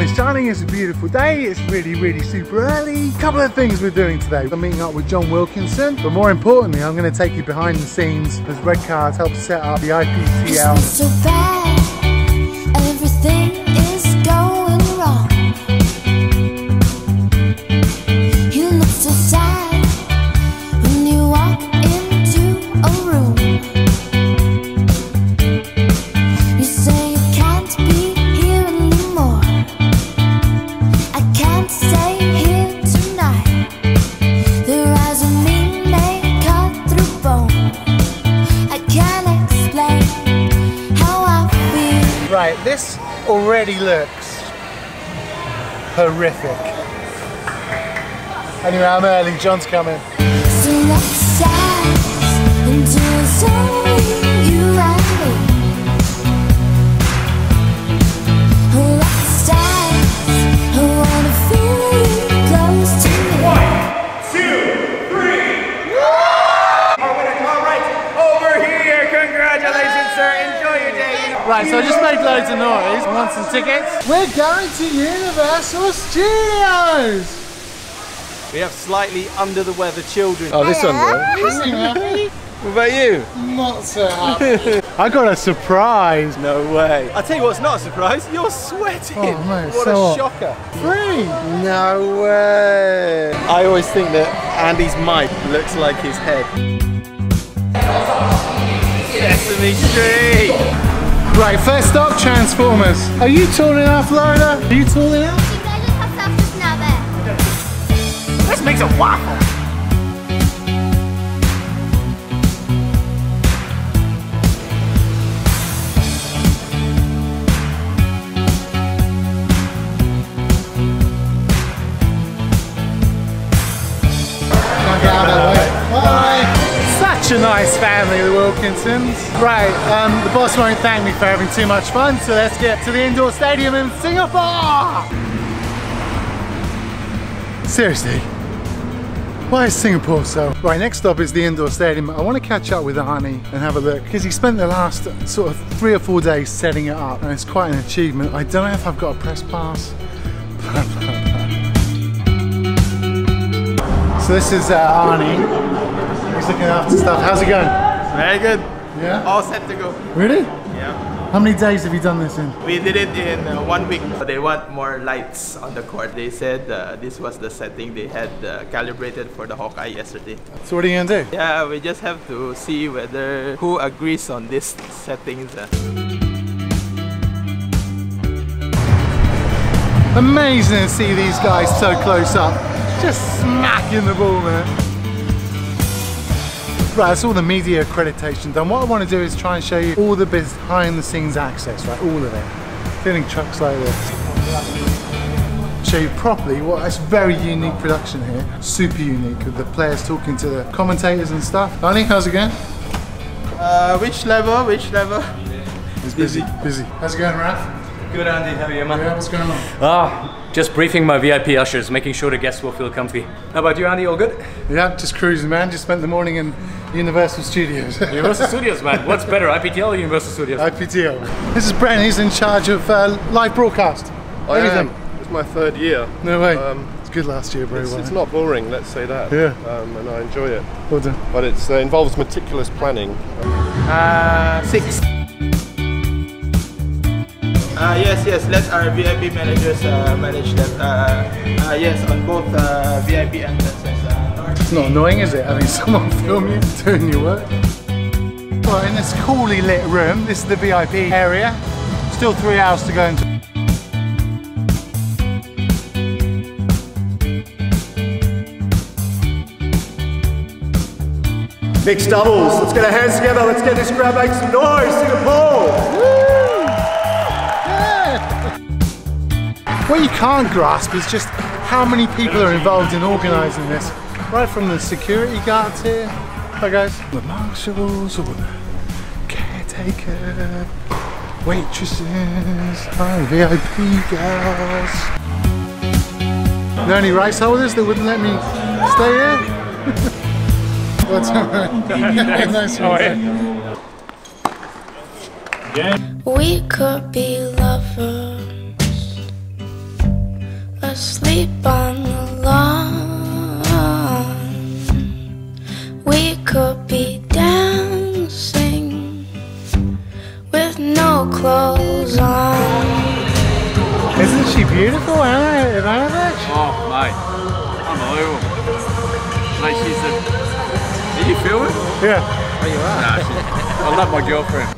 sun is shining, it's a beautiful day, it's really, really super early. A couple of things we're doing today. I'm meeting up with John Wilkinson, but more importantly, I'm gonna take you behind the scenes as Red Cars help set up the IPTL. Right, this already looks horrific. Anyway, I'm early, John's coming. So loads of noise. I want some tickets. We're going to Universal Studios! We have slightly under the weather children. Oh, this one, bro. What about you? Not so happy. I got a surprise. No way. I'll tell you what's not a surprise. You're sweating. Oh, mate, what so a shocker. Free! No way. I always think that Andy's mic looks like his head. Sesame Street. Right, first up, Transformers. Are you tall enough, Lorna? Are you tall enough? This makes a waffle. Can't get out A nice family, the Wilkinsons. Right, um, the boss won't thank me for having too much fun, so let's get to the indoor stadium in Singapore! Seriously, why is Singapore so? Right, next stop is the indoor stadium. I want to catch up with Arnie and have a look because he spent the last sort of three or four days setting it up and it's quite an achievement. I don't know if I've got a press pass. So this is uh, Arnie. He's looking after stuff. How's it going? Very good. Yeah. All set to go. Really? Yeah. How many days have you done this in? We did it in uh, one week. They want more lights on the court. They said uh, this was the setting they had uh, calibrated for the Hawkeye yesterday. So what are you gonna do? Yeah, we just have to see whether who agrees on these settings. uh. Amazing to see these guys so close up. Just smacking the ball, man. Right, that's all the media accreditation done. What I want to do is try and show you all the behind the scenes access, right? All of it. Filling trucks like this. Show you properly what it's very unique production here. Super unique with the players talking to the commentators and stuff. Arnie, how's it going? Uh, which level? Which level? It's busy. Busy. How's it going, Ralph? Good, Andy. How are you, man? Yeah, what's going on? Ah, just briefing my VIP ushers, making sure the guests will feel comfy. How about you, Andy? All good? Yeah, just cruising, man. Just spent the morning in Universal Studios. Universal Studios, man. What's better, IPTL or Universal Studios? IPTL. This is Brent. He's in charge of uh, live broadcast. I Everything. am. It's my third year. No way. Um, it's good last year, very It's, well. it's not boring, let's say that. Yeah. Um, and I enjoy it. Well done. But it uh, involves meticulous planning. Uh, six. Uh, yes, yes, let our VIP managers uh, manage that. Uh, uh, yes, on both uh, VIP entrances. Uh, north- It's not annoying, is it, having someone film you doing your work? Well, in this coolly lit room, this is the VIP area. Still three hours to go into. Mixed doubles. Let's get our hands together. Let's get this crowd make some noise. Singapore. What you can't grasp is just how many people are involved in organising this. Right from the security guards here, hi guys, the marshals, or the caretaker, waitresses, hi, VIP girls. Are there any rice holders that wouldn't let me stay here? What's alright? nice one. We could be lovers asleep on the lawn. We could be dancing with no clothes on. Isn't she beautiful, Ana Ivanovic? Oh, mate. Unbelievable. Mate, she's a. Did you feel it? Yeah. Oh, you are? Nah, she's, I love my girlfriend.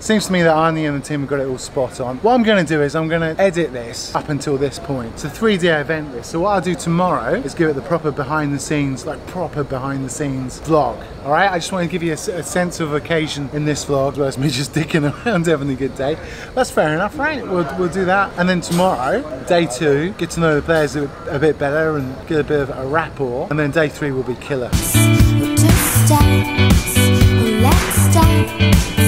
Seems to me that Arnie and the team have got it all spot on. What I'm going to do is I'm going to edit this up until this point. It's a three day event this. So what I'll do tomorrow is give it the proper behind the scenes, like proper behind the scenes vlog. All right, I just want to give you a sense of occasion in this vlog, whereas me just dicking around having a good day. That's fair enough, right? We'll, we'll do that. And then tomorrow, day two, get to know the players a, a bit better and get a bit of a rapport. And then day three will be killer. Dance. Let's dance.